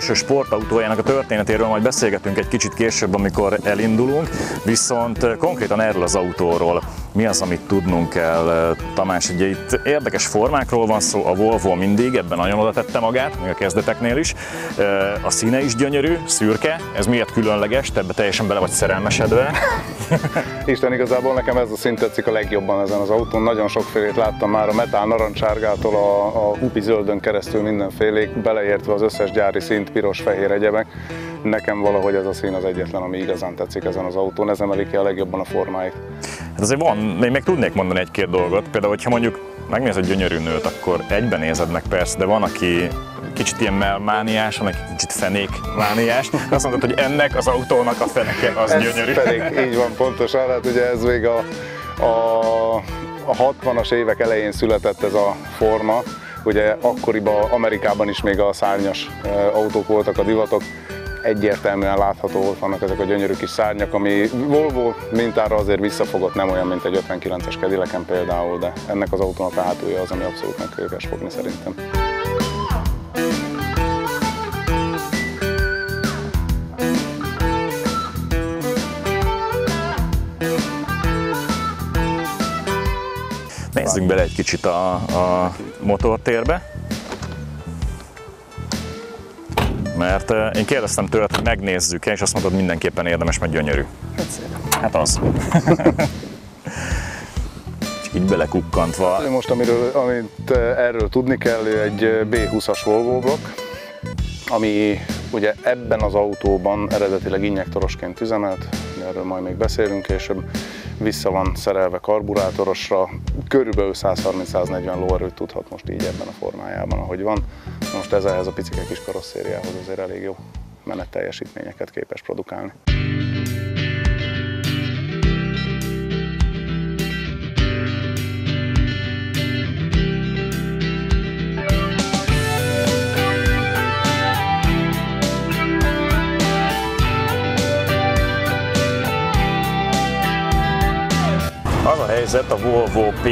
Első sportautójának a történetéről majd beszélgetünk egy kicsit később, amikor elindulunk, viszont konkrétan erről az autóról mi az, amit tudnunk kell, Tamás? Ugye itt érdekes formákról van szó, a Volvo mindig, ebben nagyon oda tette magát, még a kezdeteknél is. A színe is gyönyörű, szürke, ez miért különleges, te ebbe teljesen bele vagy szerelmesedve. Isten igazából nekem ez a szint tetszik a legjobban ezen az autón. Nagyon sokfélét láttam már a metál narancsárgától a, a hupi zöldön keresztül mindenfélék, beleértve az összes gyári szint, piros, fehér egyebek. Nekem valahogy ez a szín az egyetlen, ami igazán tetszik ezen az autón, ez emeli ki a legjobban a formáit. Hát azért van, még meg tudnék mondani egy-két dolgot, például, hogyha mondjuk megnézed gyönyörű nőt, akkor egyben nézed meg persze, de van, aki kicsit ilyen melmániás, van, aki kicsit fenékmániás. Azt mondod, hogy ennek az autónak a feneke az ez gyönyörű. Fenék, így van, pontosan. Hát ugye ez még a, a, a 60-as évek elején született ez a forma. Ugye akkoriban Amerikában is még a szárnyas autók voltak a divatok, egyértelműen látható ott vannak ezek a gyönyörű kis szárnyak, ami Volvo mintára azért visszafogott, nem olyan, mint egy 59-es Cadillacen például, de ennek az autónak a hátulja az, ami abszolút meg kell fogni szerintem. Nézzünk bele egy kicsit a, a motortérbe. Mert én kérdeztem tőled, hogy megnézzük és azt mondod, mindenképpen érdemes, mert gyönyörű. Hát az. Csak így belekukkantva. Most, amiről, amit erről tudni kell, egy B20-as Volvo blokk, ami ugye ebben az autóban eredetileg injektorosként üzemelt, erről majd még beszélünk később, vissza van szerelve karburátorosra, körülbelül 130-140 lóerőt tudhat most így ebben a formájában, ahogy van. Most ez ehhez a picike kis karosszériához azért elég jó menet teljesítményeket képes produkálni. Az a helyzet a Volvo P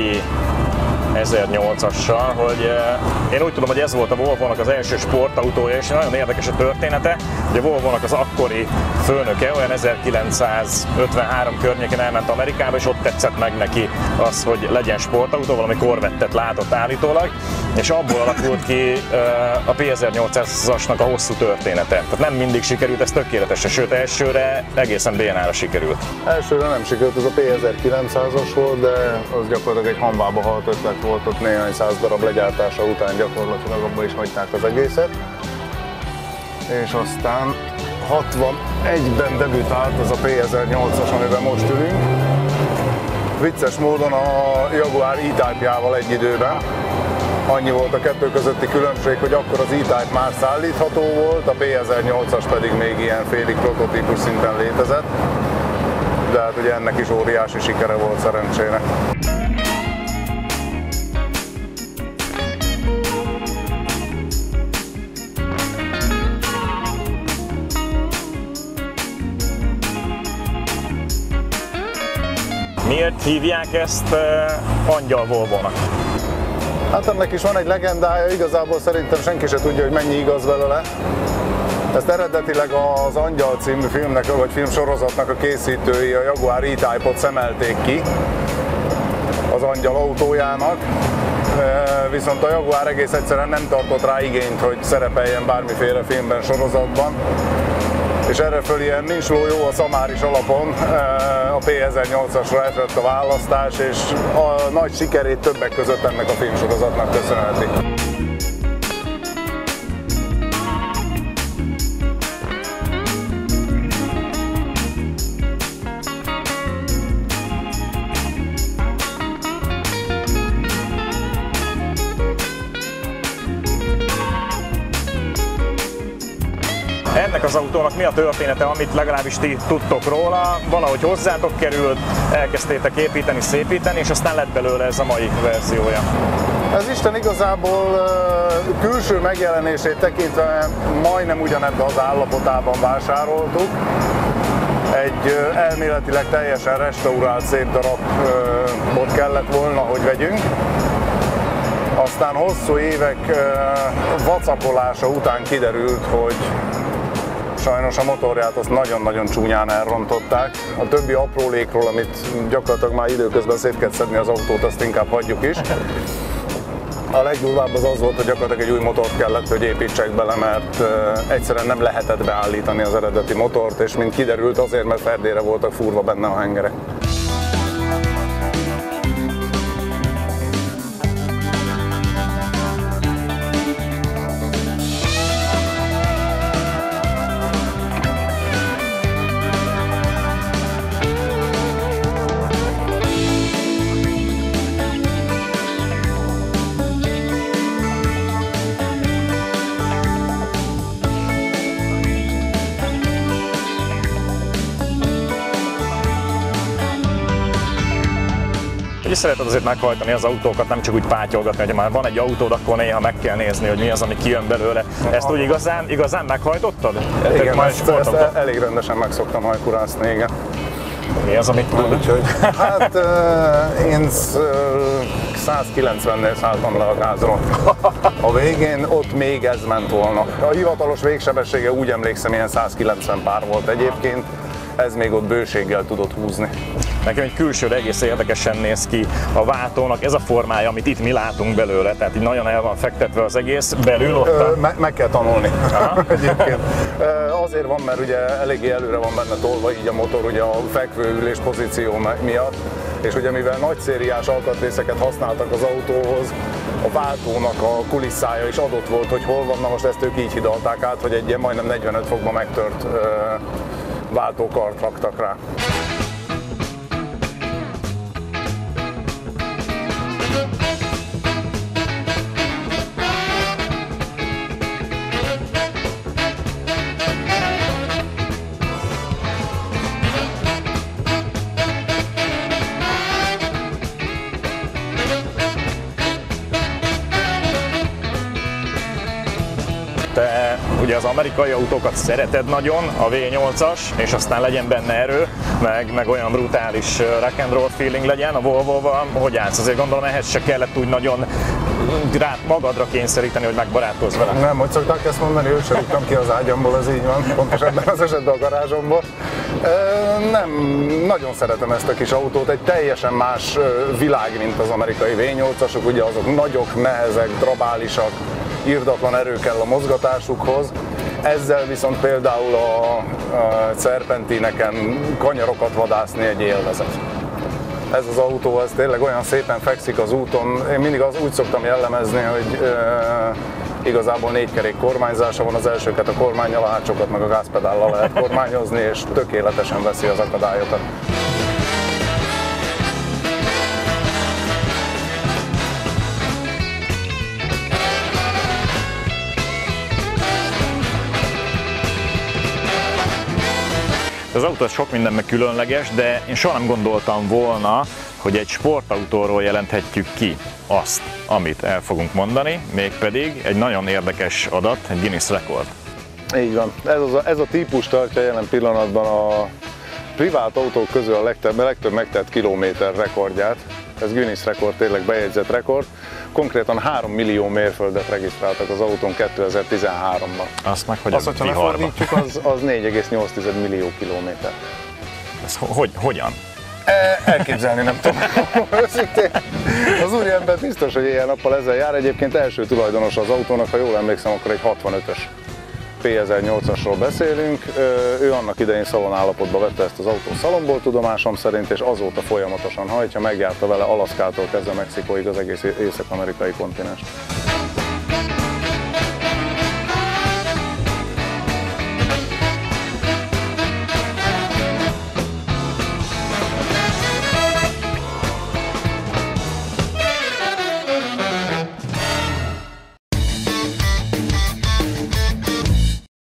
1008-assal, hogy eh, én úgy tudom, hogy ez volt a Volvo-nak az első sportautója, és nagyon érdekes a története, a Volvo-nak az akkori főnöke olyan 1953 környéken elment Amerikába, és ott tetszett meg neki az, hogy legyen sportautó, valami korvettet látott állítólag, és abból alakult ki eh, a P1800-asnak a hosszú története. Tehát nem mindig sikerült ez tökéletesen, sőt elsőre egészen BNA-ra sikerült. Elsőre nem sikerült, ez a P1900-as volt, de az gyakorlatilag egy hanvába halt ötlet volt ott néhány száz darab legyártása után gyakorlatilag abba is hagyták az egészet. És aztán 61-ben debütált az a P1008-as, amiben most ülünk. Vicces módon a Jaguar E-Type-jával egy időben. Annyi volt a kettő közötti különbség, hogy akkor az E-Type már szállítható volt, a P1008-as pedig még ilyen félig prototípus szinten létezett. De hát ugye ennek is óriási sikere volt szerencsére. Miért hívják ezt uh, Angyal Volvo-nak? Hát ennek is van egy legendája, igazából szerintem senki se tudja, hogy mennyi igaz belőle. Ezt eredetileg az Angyal című filmnek, vagy filmsorozatnak a készítői a Jaguar E-Type-ot szemelték ki az Angyal autójának, viszont a Jaguar egész egyszerűen nem tartott rá igényt, hogy szerepeljen bármiféle filmben, sorozatban és erre föl ilyen nincs ló jó a szamáris alapon, a P1008-asra esett a választás, és a nagy sikerét többek között ennek a filmsorozatnak köszönheti. Ennek az autónak mi a története, amit legalábbis ti tudtok róla, valahogy hozzátok került, elkezdtétek építeni, szépíteni, és aztán lett belőle ez a mai verziója. Ez Isten igazából külső megjelenését tekintve majdnem ugyanebben az állapotában vásároltuk. Egy elméletileg teljesen restaurált szép darabot kellett volna, hogy vegyünk Aztán hosszú évek vacakolása után kiderült, hogy sajnos a motorját azt nagyon-nagyon csúnyán elrontották. A többi aprólékról, amit gyakorlatilag már időközben szét kell szedni az autót, azt inkább hagyjuk is. A legdurvább az az volt, hogy gyakorlatilag egy új motort kellett, hogy építsek bele, mert egyszerűen nem lehetett beállítani az eredeti motort, és mint kiderült azért, mert ferdére voltak furva benne a hengerek. Szereted azért meghajtani az autókat, nem csak úgy pátyolgatni, hogy már van egy autód, akkor néha meg kell nézni, hogy mi az, ami kijön belőle. Ezt úgy igazán, igazán meghajtottad? Igen, majd ezt, ezt elég rendesen meg szoktam hajkurászni, igen. Mi az, amit tud? Úgyhogy, hát uh, én 190-nél szálltam le a gázról. A végén ott még ez ment volna. A hivatalos végsebessége úgy emlékszem, ilyen 190 pár volt egyébként, ez még ott bőséggel tudott húzni. Nekem egy külső egész érdekesen néz ki a váltónak, ez a formája, amit itt mi látunk belőle, tehát így nagyon el van fektetve az egész, belül ott me- meg kell tanulni. Egyébként. Azért van, mert ugye eléggé előre van benne tolva így a motor ugye a fekvőülés pozíció miatt, és ugye mivel nagy szériás alkatrészeket használtak az autóhoz, a váltónak a kulisszája is adott volt, hogy hol van, na most ezt ők így hidalták át, hogy egy ilyen majdnem 45 fokba megtört váltókart raktak rá. Amerikai autókat szereted nagyon, a V8-as, és aztán legyen benne erő, meg, meg olyan brutális rock and roll feeling legyen a Volvo-val, hogy állsz? Azért gondolom ehhez se kellett úgy nagyon rá magadra kényszeríteni, hogy megbarátkozz vele. Nem, hogy szokták ezt mondani, őt sem ki az ágyamból, az így van, pontos ebben az esetben a garázsomból. Nem, nagyon szeretem ezt a kis autót, egy teljesen más világ, mint az amerikai V8-asok, ugye azok nagyok, nehezek, drabálisak, írdatlan erő kell a mozgatásukhoz. Ezzel viszont például a, a szerpentineken kanyarokat vadászni egy élvezet. Ez az autó, ez tényleg olyan szépen fekszik az úton. Én mindig az úgy szoktam jellemezni, hogy e, igazából négy kerék kormányzása van, az elsőket a kormányjal, a hátsókat meg a gázpedállal lehet kormányozni, és tökéletesen veszi az akadályokat. Az autó sok mindenben különleges, de én soha nem gondoltam volna, hogy egy sportautóról jelenthetjük ki azt, amit el fogunk mondani, mégpedig egy nagyon érdekes adat, egy Guinness rekord. Így van. Ez, az a, ez a típus tartja jelen pillanatban a privát autók közül a legtöbb, legtöbb megtett kilométer rekordját. Ez Guinness rekord, tényleg bejegyzett rekord. Konkrétan 3 millió mérföldet regisztráltak az autón 2013-ban. Azt meg, hogy Azt, hogyha lefordítjuk, az, az 4,8 millió kilométer. Ez hogy, hogyan? E, elképzelni nem tudom. Az úriember biztos, hogy ilyen nappal ezzel jár. Egyébként első tulajdonos az autónak, ha jól emlékszem, akkor egy 65-ös P1008-asról beszélünk. Ő annak idején szalon állapotban vette ezt az autót szalomból tudomásom szerint, és azóta folyamatosan hajtja, megjárta vele Alaszkától kezdve Mexikóig az egész észak-amerikai kontinens.